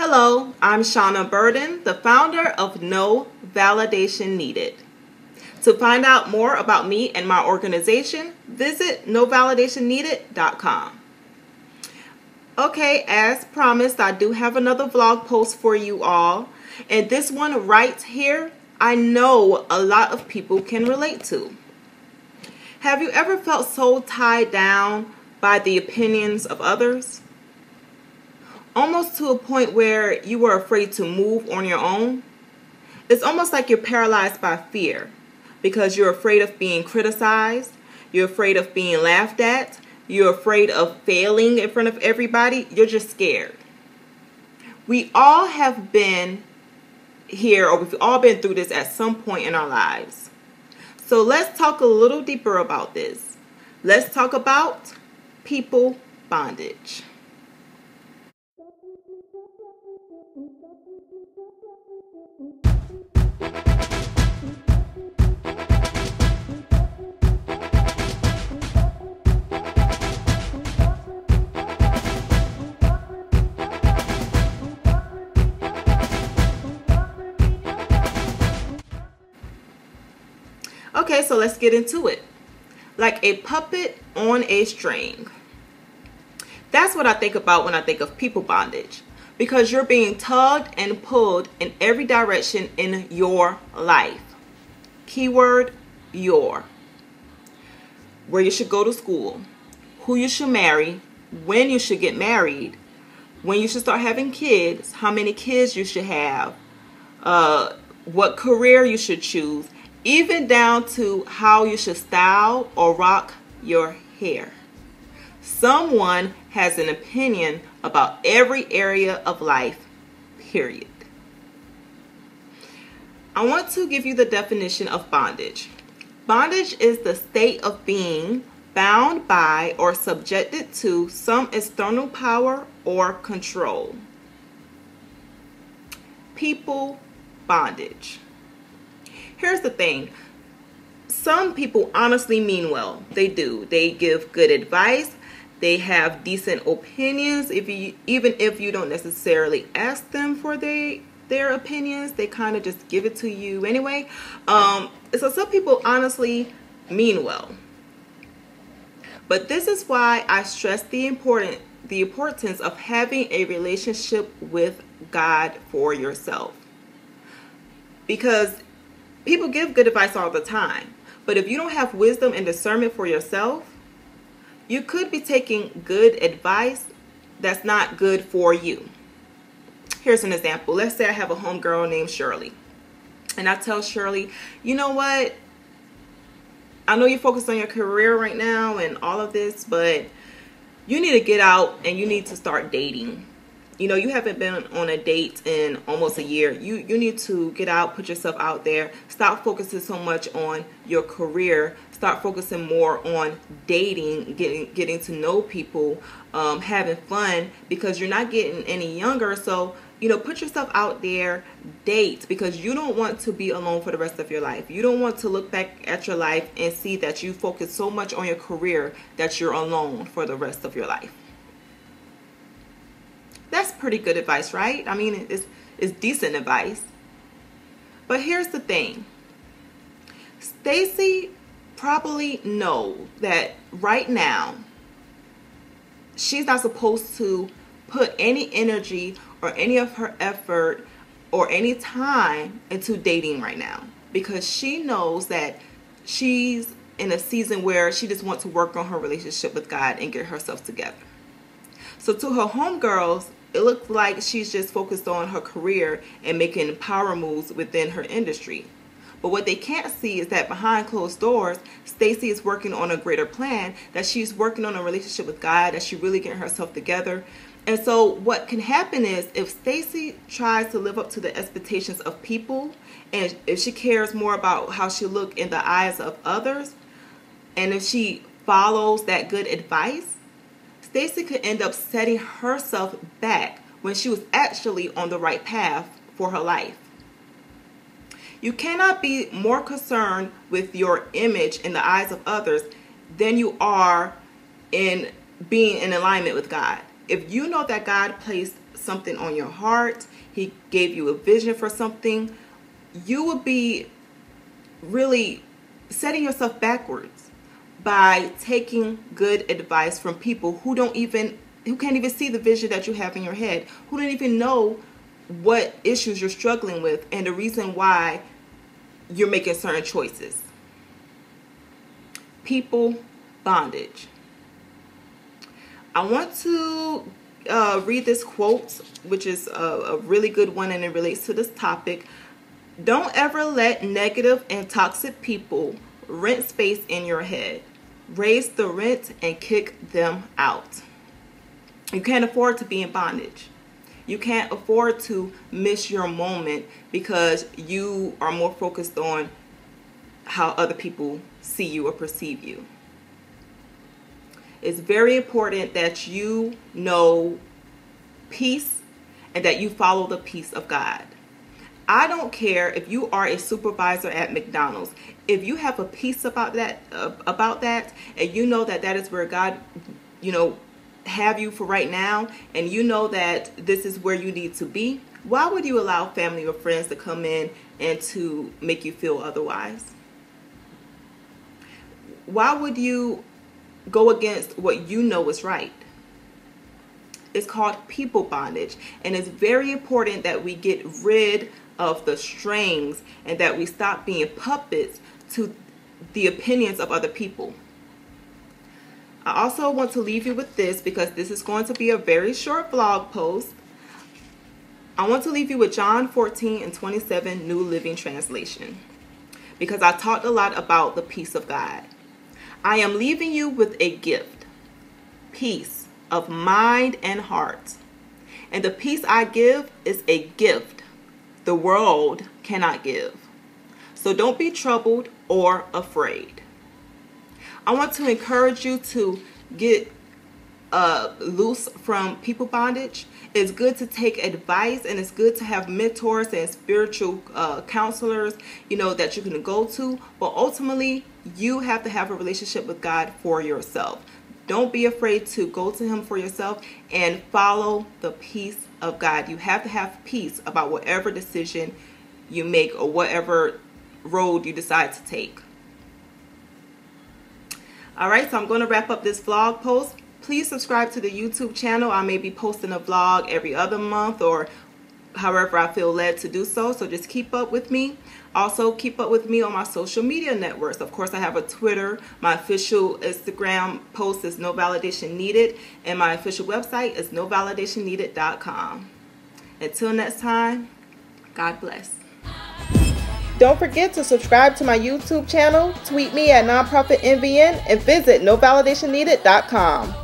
Hello, I'm Shannah Burden, the founder of No Validation Needed. To find out more about me and my organization, visit novalidationneeded.com. Okay, as promised, I do have another vlog post for you all. And this one right here, I know a lot of people can relate to. Have you ever felt so tied down by the opinions of others? Almost to a point where you were afraid to move on your own. It's almost like you're paralyzed by fear because you're afraid of being criticized, you're afraid of being laughed at, you're afraid of failing in front of everybody, you're just scared. We all have been here, or we've all been through this at some point in our lives. So let's talk a little deeper about this. Let's talk about people bondage. Okay, so let's get into it. Like a puppet on a string. That's what I think about when I think of people bondage. Because you're being tugged and pulled in every direction in your life. Keyword, your. Where you should go to school, who you should marry, when you should get married, when you should start having kids, how many kids you should have, uh, what career you should choose, even down to how you should style or rock your hair. Someone has an opinion about every area of life, period. I want to give you the definition of bondage. Bondage is the state of being bound by or subjected to some external power or control. People bondage. Here's the thing. Some people honestly mean well. They do. They give good advice. They have decent opinions. If you even if you don't necessarily ask them for their their opinions, they kind of just give it to you anyway. Um, so some people honestly mean well. But this is why I stress the important the importance of having a relationship with God for yourself. Because people give good advice all the time. But if you don't have wisdom and discernment for yourself, you could be taking good advice that's not good for you. Here's an example. Let's say I have a homegirl named Shirley. And I tell Shirley, you know what? I know you're focused on your career right now and all of this, but you need to get out and you need to start dating you know you haven't been on a date in almost a year. You you need to get out put yourself out there. Stop focusing so much on your career. Start focusing more on dating getting getting to know people um, having fun because you're not getting any younger. So you know put yourself out there date because you don't want to be alone for the rest of your life. You don't want to look back at your life and see that you focus so much on your career that you're alone for the rest of your life pretty good advice, right? I mean, it's, it's decent advice. But here's the thing. Stacy probably know that right now she's not supposed to put any energy or any of her effort or any time into dating right now because she knows that she's in a season where she just wants to work on her relationship with God and get herself together. So to her homegirls, it looks like she's just focused on her career and making power moves within her industry. But what they can't see is that behind closed doors, Stacy is working on a greater plan, that she's working on a relationship with God, that she's really getting herself together. And so what can happen is if Stacy tries to live up to the expectations of people and if she cares more about how she look in the eyes of others and if she follows that good advice, Stacy could end up setting herself back when she was actually on the right path for her life. You cannot be more concerned with your image in the eyes of others than you are in being in alignment with God. If you know that God placed something on your heart, He gave you a vision for something, you will be really setting yourself backwards by taking good advice from people who don't even who can't even see the vision that you have in your head, who don't even know what issues you're struggling with and the reason why you're making certain choices. People bondage. I want to uh, read this quote, which is a, a really good one and it relates to this topic. Don't ever let negative and toxic people rent space in your head. Raise the rent and kick them out. You can't afford to be in bondage. You can't afford to miss your moment because you are more focused on how other people see you or perceive you. It's very important that you know peace and that you follow the peace of God. I don't care if you are a supervisor at McDonald's. If you have a peace about that uh, about that and you know that that is where God, you know, have you for right now and you know that this is where you need to be, why would you allow family or friends to come in and to make you feel otherwise? Why would you go against what you know is right? It's called people bondage, and it's very important that we get rid of the strings and that we stop being puppets to the opinions of other people. I also want to leave you with this because this is going to be a very short blog post. I want to leave you with John 14 and 27 New Living Translation because I talked a lot about the peace of God. I am leaving you with a gift, peace of mind and heart. And the peace I give is a gift the world cannot give. So don't be troubled or afraid. I want to encourage you to get uh, loose from people bondage. It's good to take advice and it's good to have mentors and spiritual uh, counselors, you know, that you can go to. But ultimately, you have to have a relationship with God for yourself. Don't be afraid to go to Him for yourself and follow the peace of God. You have to have peace about whatever decision you make or whatever road you decide to take. All right, so I'm going to wrap up this vlog post. Please subscribe to the YouTube channel. I may be posting a vlog every other month or however I feel led to do so. So just keep up with me. Also, keep up with me on my social media networks. Of course, I have a Twitter. My official Instagram post is No Validation Needed. And my official website is NoValidationNeeded.com. Until next time, God bless. Don't forget to subscribe to my YouTube channel, tweet me at nonprofitnvn, and visit novalidationneeded.com.